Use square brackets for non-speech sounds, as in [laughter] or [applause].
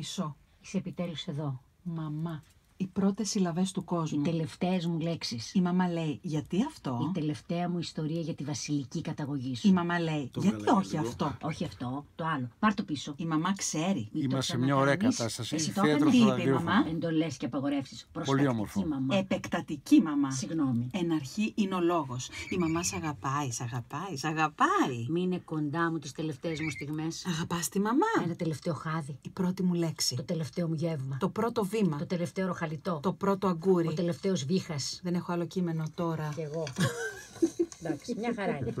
Μισό. Είσαι επιτέλους εδώ. Μαμά. Οι πρώτες συλλαβές του Οι κόσμου. τελευταίες μου λέξεις. Η μαμά λέει, γιατί αυτό; Η τελευταία μου ιστορία για τη βασιλική καταγωγή σου. Η μαμά λέει, Το γιατί βγάλε όχι λίγο. αυτό; Όχι αυτό, το άλλο. Πάρ το πίσω. Η μαμά ξέρει. Μην το Είμαστε σε μια ωραία ξανακάνεις. κατάσταση. Εσύ το Θέατρο έκανες. Τι στο είπε η ραδιόφωνο. μαμά; Εντολές και απαγορεύσεις. Πολύ Προστατική όμορφο. μαμά. Επεκτατική μαμά. Συγγνώμη. Εν αρχή είναι ο λόγος. Η μαμά σ' αγαπάει, σ' αγαπάει, σ' αγαπάει. Μείνε κοντά μου τις τελευταίες μου στιγμές. Αγαπάς τη μαμά. Ένα τελευταίο χάδι. Η πρώτη μου λέξη. Το τελευταίο μου γεύμα. Το πρώτο βήμα. Το τελευταίο ροχαλιτό. Το πρώτο αγκούρι. Ο τελευταίος βήχας. Δεν έχω άλλο κείμενο τώρα. Κι εγώ. [laughs] Εντάξει, μια χαρά είναι.